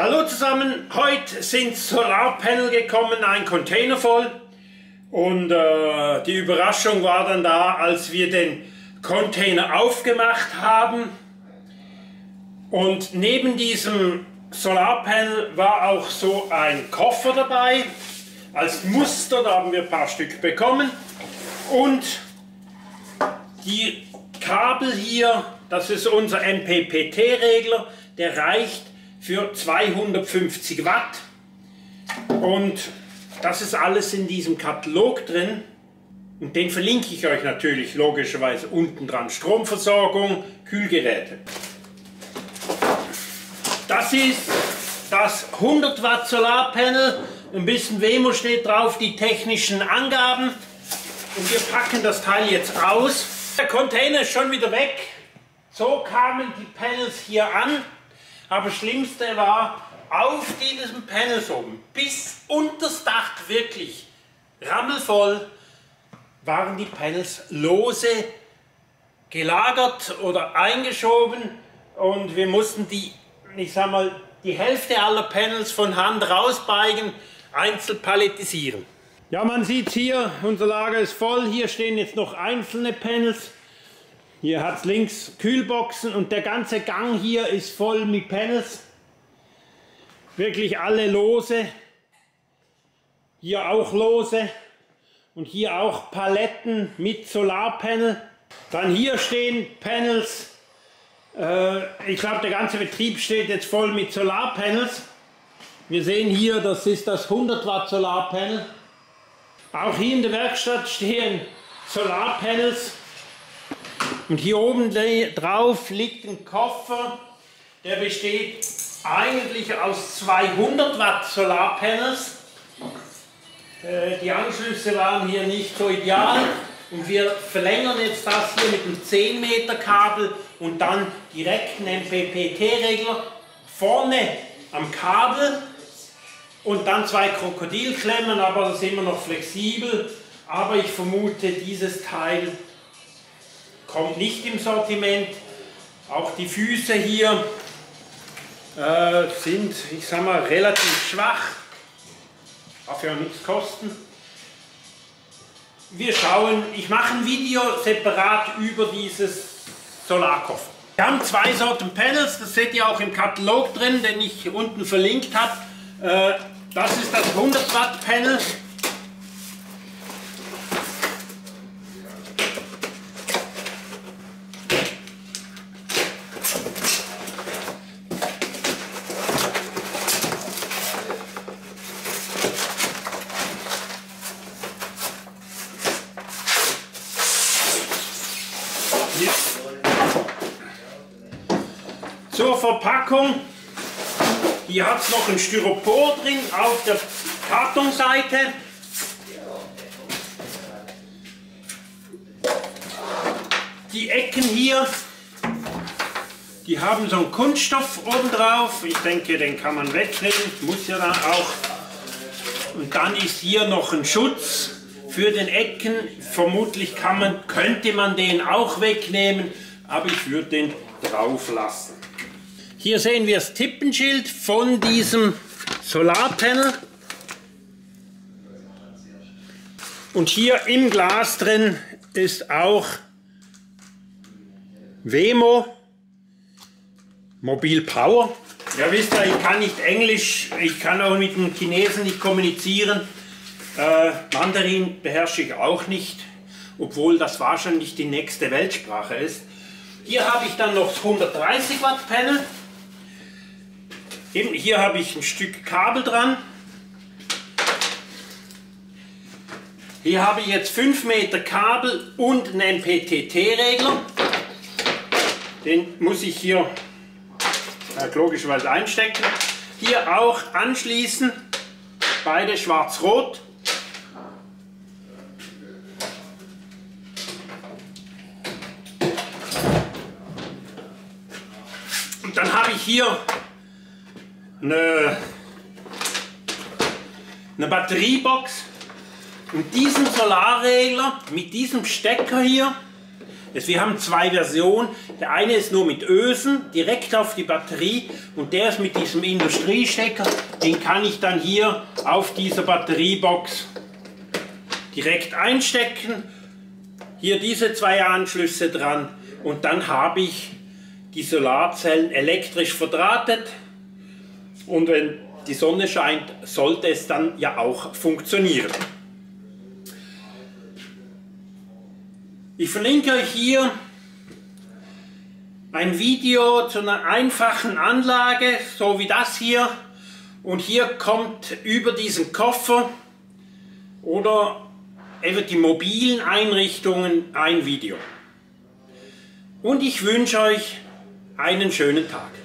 Hallo zusammen, heute sind Solarpanel gekommen, ein Container voll. Und äh, die Überraschung war dann da, als wir den Container aufgemacht haben. Und neben diesem Solarpanel war auch so ein Koffer dabei. Als Muster, da haben wir ein paar Stück bekommen. Und die Kabel hier, das ist unser MPPT-Regler, der reicht für 250 Watt. Und das ist alles in diesem Katalog drin. Und den verlinke ich euch natürlich logischerweise unten dran. Stromversorgung, Kühlgeräte. Das ist das 100 Watt Solarpanel. Ein bisschen Wemo steht drauf, die technischen Angaben. Und wir packen das Teil jetzt aus. Der Container ist schon wieder weg. So kamen die Panels hier an. Aber das Schlimmste war, auf diesem Panel oben, bis unters Dach wirklich rammelvoll, waren die Panels lose gelagert oder eingeschoben und wir mussten die, ich sag mal, die Hälfte aller Panels von Hand rausbeigen, einzeln palettisieren. Ja, man sieht hier, unser Lager ist voll, hier stehen jetzt noch einzelne Panels. Hier hat es links Kühlboxen und der ganze Gang hier ist voll mit Panels. Wirklich alle lose. Hier auch lose. Und hier auch Paletten mit Solarpanel. Dann hier stehen Panels. Äh, ich glaube, der ganze Betrieb steht jetzt voll mit Solarpanels. Wir sehen hier, das ist das 100 Watt Solarpanel. Auch hier in der Werkstatt stehen Solarpanels. Und hier oben drauf liegt ein Koffer, der besteht eigentlich aus 200 Watt Solarpanels. Äh, die Anschlüsse waren hier nicht so ideal und wir verlängern jetzt das hier mit einem 10 Meter Kabel und dann direkt einen MPPT-Regler vorne am Kabel und dann zwei Krokodilklemmen, aber das ist immer noch flexibel. Aber ich vermute, dieses Teil kommt nicht im Sortiment. Auch die Füße hier äh, sind, ich sag mal, relativ schwach. Darf ja nichts kosten. Wir schauen, ich mache ein Video separat über dieses Solarkoffer. Wir haben zwei Sorten Panels, das seht ihr auch im Katalog drin, den ich unten verlinkt habe. Äh, das ist das 100 Watt Panel. Zur Verpackung. Hier hat es noch ein Styropor drin auf der Kartonseite. Die Ecken hier, die haben so einen Kunststoff oben drauf. Ich denke, den kann man wegnehmen. Muss ja dann auch. Und dann ist hier noch ein Schutz für den Ecken. Vermutlich kann man, könnte man den auch wegnehmen, aber ich würde den drauf lassen. Hier sehen wir das Tippenschild von diesem Solarpanel. Und hier im Glas drin ist auch Wemo Mobil Power. Ja, wisst ihr, ich kann nicht Englisch, ich kann auch mit den Chinesen nicht kommunizieren. Äh, Mandarin beherrsche ich auch nicht, obwohl das wahrscheinlich die nächste Weltsprache ist. Hier habe ich dann noch das 130 Watt Panel. Eben hier habe ich ein Stück Kabel dran. Hier habe ich jetzt 5 Meter Kabel und einen MPTT-Regler. Den muss ich hier äh, logischerweise einstecken. Hier auch anschließen, beide schwarz-rot. Und dann habe ich hier eine, eine Batteriebox und diesen Solarregler mit diesem Stecker hier, Wir haben zwei Versionen. Der eine ist nur mit Ösen, direkt auf die Batterie und der ist mit diesem Industriestecker. Den kann ich dann hier auf dieser Batteriebox direkt einstecken. Hier diese zwei Anschlüsse dran und dann habe ich die Solarzellen elektrisch verdrahtet und wenn die Sonne scheint, sollte es dann ja auch funktionieren. Ich verlinke euch hier ein Video zu einer einfachen Anlage, so wie das hier. Und hier kommt über diesen Koffer oder eben die mobilen Einrichtungen ein Video. Und ich wünsche euch einen schönen Tag.